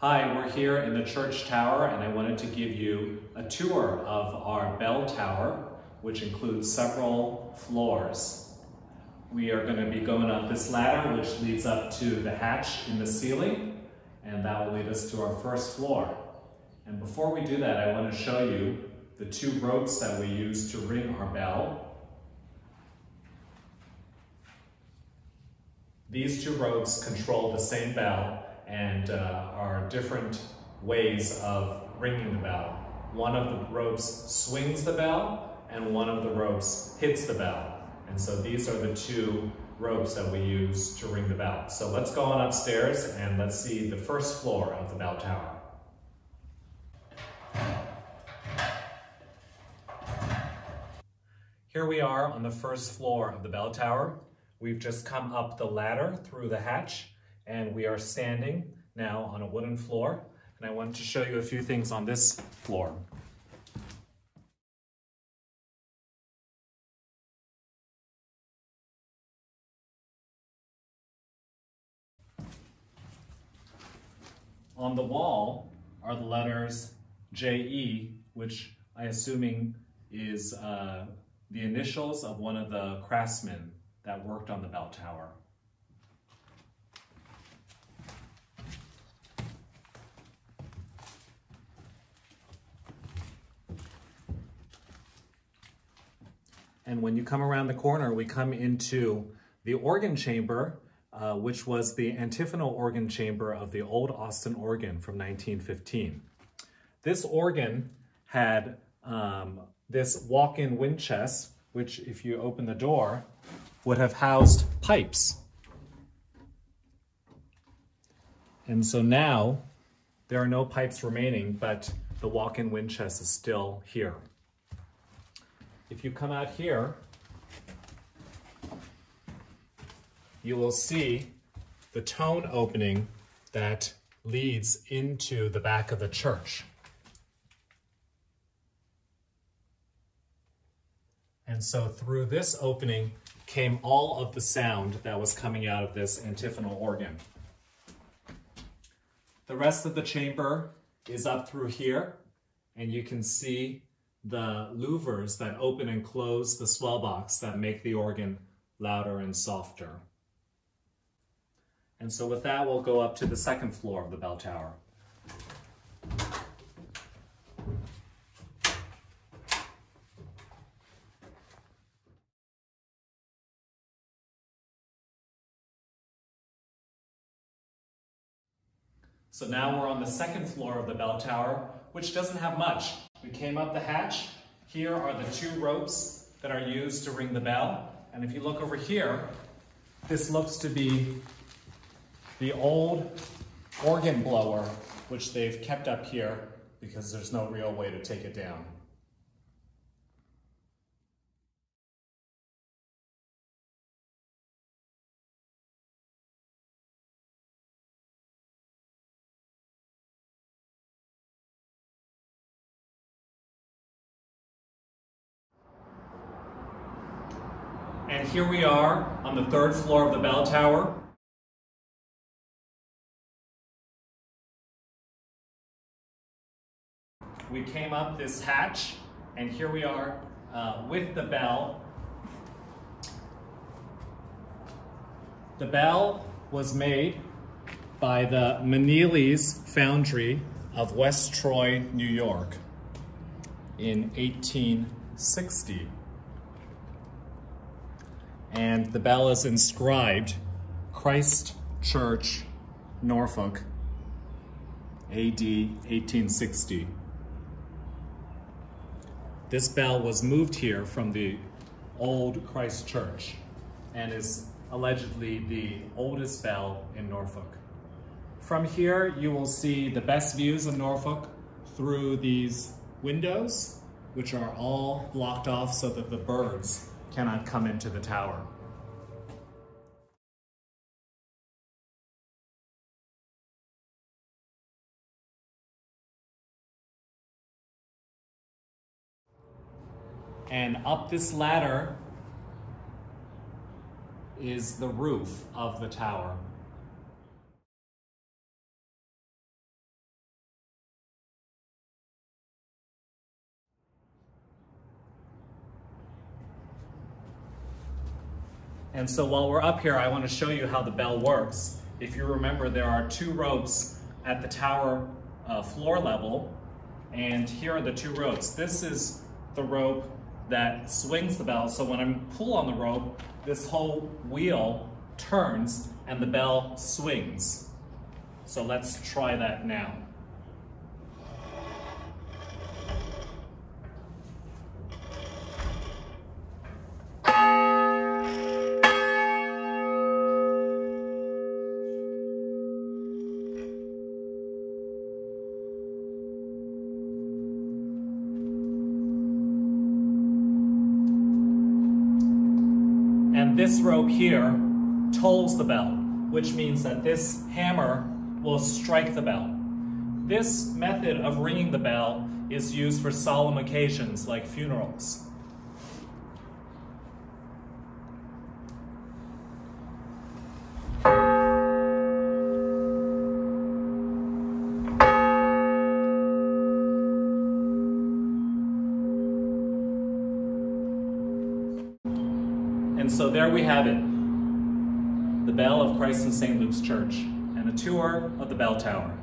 Hi, we're here in the church tower and I wanted to give you a tour of our bell tower, which includes several floors. We are going to be going up this ladder, which leads up to the hatch in the ceiling, and that will lead us to our first floor. And before we do that, I want to show you the two ropes that we use to ring our bell. These two ropes control the same bell and uh, are different ways of ringing the bell. One of the ropes swings the bell and one of the ropes hits the bell. And so these are the two ropes that we use to ring the bell. So let's go on upstairs and let's see the first floor of the bell tower. Here we are on the first floor of the bell tower. We've just come up the ladder through the hatch and we are standing now on a wooden floor. And I wanted to show you a few things on this floor. On the wall are the letters JE, which I assuming is uh, the initials of one of the craftsmen that worked on the bell tower. And when you come around the corner, we come into the organ chamber, uh, which was the antiphonal organ chamber of the old Austin organ from 1915. This organ had um, this walk-in wind chest, which if you open the door, would have housed pipes. And so now there are no pipes remaining, but the walk-in wind chest is still here. If you come out here, you will see the tone opening that leads into the back of the church. And so through this opening came all of the sound that was coming out of this antiphonal organ. The rest of the chamber is up through here, and you can see the louvers that open and close the swell box that make the organ louder and softer. And so with that, we'll go up to the second floor of the bell tower. So now we're on the second floor of the bell tower, which doesn't have much. We came up the hatch. Here are the two ropes that are used to ring the bell. And if you look over here, this looks to be the old organ blower, which they've kept up here because there's no real way to take it down. And here we are on the third floor of the bell tower. We came up this hatch, and here we are uh, with the bell. The bell was made by the Meneely's Foundry of West Troy, New York in 1860 and the bell is inscribed Christ Church, Norfolk, AD 1860. This bell was moved here from the old Christ Church and is allegedly the oldest bell in Norfolk. From here, you will see the best views of Norfolk through these windows, which are all blocked off so that the birds cannot come into the tower. And up this ladder is the roof of the tower. And so while we're up here, I want to show you how the bell works. If you remember, there are two ropes at the tower uh, floor level, and here are the two ropes. This is the rope that swings the bell, so when I pull on the rope, this whole wheel turns and the bell swings. So let's try that now. This rope here tolls the bell, which means that this hammer will strike the bell. This method of ringing the bell is used for solemn occasions like funerals. And so there we have it, the bell of Christ and St. Luke's Church, and a tour of the bell tower.